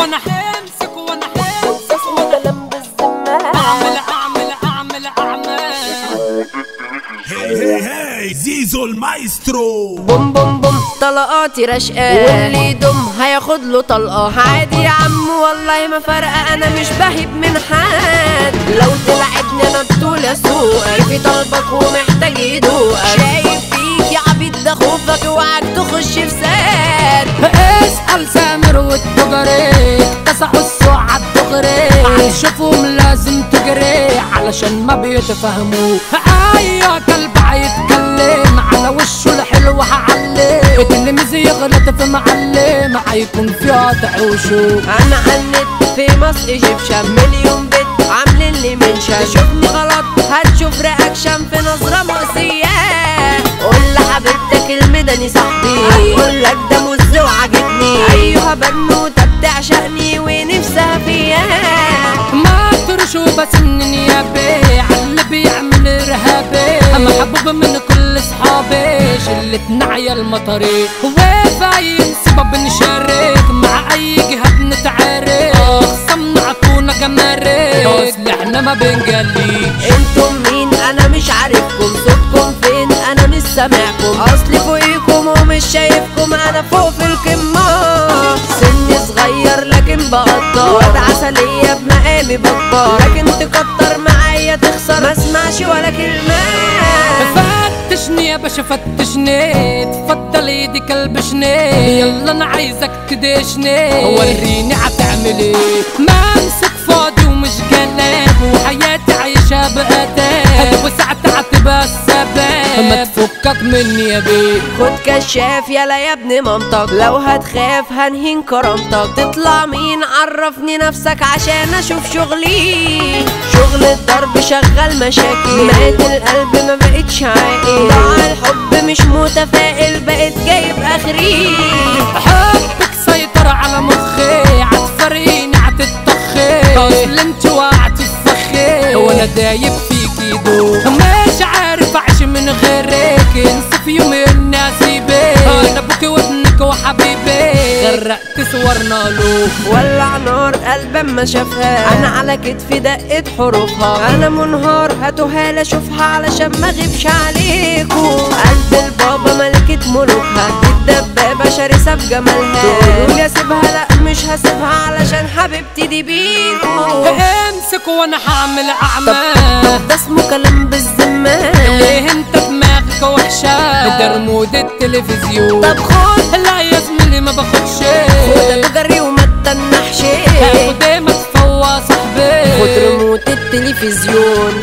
وأنا همسك وأنا همسك اسمه كلام بالذمة. اعمل اعمل اعمل اعمل. هي هي زيزو المايسترو. بوم بوم بوم طلقاتي رشقة. واللي يدم هياخد له طلقة. عادي يا عم والله ما فارقة أنا مش بهب من حد. لو تلعبني أنا بطول اسوقك في طلبك ومحتاج يدوقك شايف فيك يا عبيط ده خوفك اوعك تخش في ساد اسأل سامر علشان ما بيتفهموا. أيوه كلب هيتكلم على وشه الحلو هعلم. التلميذ يغلط في معلم هيكون فيها تعوشه أنا عنت في مصر Egyptian مليون بت عاملين لي mention تشوفني غلط هتشوف reaction في نظرة مؤذية. قول لحبيبتك المدني صاحبي. هتقول لك ده مز وعجبني أيوه. بنوتة بتعشقني ونفسها محبوب من كل اصحابي شلة نعيا المطري وفاين سبب نشارك مع أي جهة بنتعارك خصمنا عطونا جمارك اصل إحنا ما بنجليش أنتم مين؟ أنا مش عارفكم. صوتكم فين؟ أنا مش سامعكم. أصلي فوقيكم ومش شايفكم. أنا فوق في القمة. سني صغير لكن بقدر واد عسلية بمقامي بكبر لكن تكتر تخسر ما اسمعش ولا كلمة. فتشني يا باشا فتشني. تفضل ايدي كلبشني يلا أنا عايزك تدشني. وريني هتعمل إيه ما امسك فاضي ومش جلاب وحياتي عايشها ما تفكك مني يا بيه خد كشاف يلا يا ابن منطق لو هتخاف هنهين كرامتك تطلع مين عرفني نفسك عشان أشوف شغلي شغل الضرب شغال مشاكل مات القلب ما بقتش عاقل ضاع الحب مش متفائل بقيت جايب آخري. حبك سيطر على مخي عتفرقيني عتتطخي اصل انت وقعتي في فخي وأنا دايب فيكي دو صورنا له. ولع نار قلب ما شافها. أنا على كتفي دقت حروفها. أنا منهار هاتوها لا أشوفها علشان ما أغيبش عليكم قلب البابا ملكة ملوكها. الدبابة شرسة في جمالها تقولوا لي اسيبها لأ مش هسيبها علشان حبيبتي دي بيكو. امسك وأنا هعمل أعمال. ده اسمه كلام بالذمة. ليه أنت دماغك وحشة؟ درمود التلفزيون. طب خد Hotărâmul de televizion